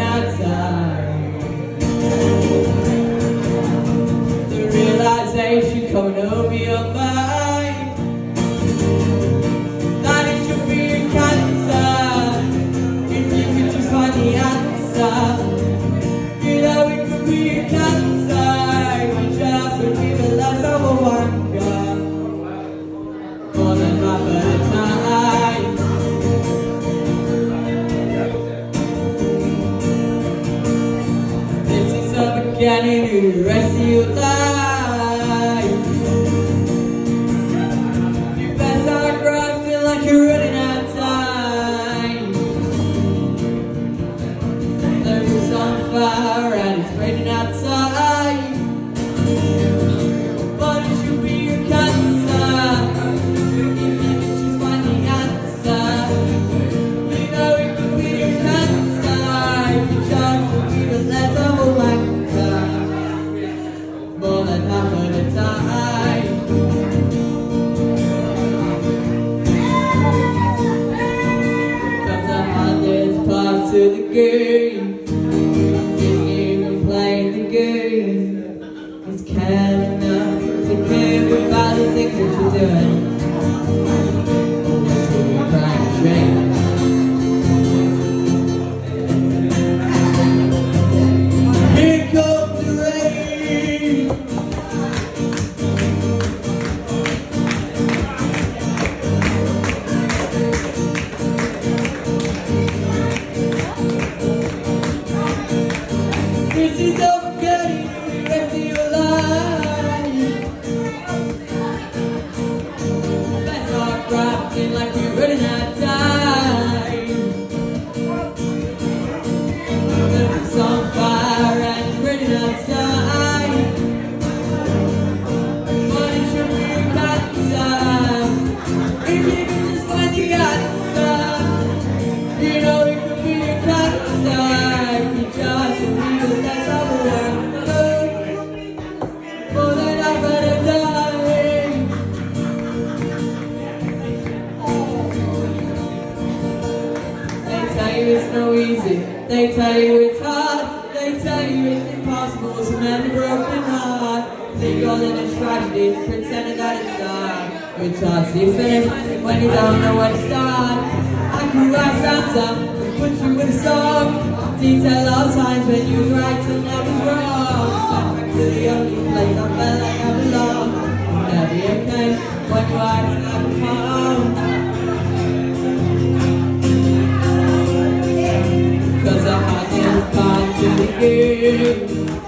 outside. Christianity will rescue life. Feel like you're running out of time. The is on fire and it's raining outside. again you it's no easy. They tell you it's hard. They tell you it's impossible to mend a broken heart. Think all it a tragedy, pretending that it's not. It's hard to finish when you don't know where to start. I can write songs up and put you in a song. Detail all times when you was right and I was wrong. Back, back to the only place I felt like I belong. I'll be okay when you are not apart. here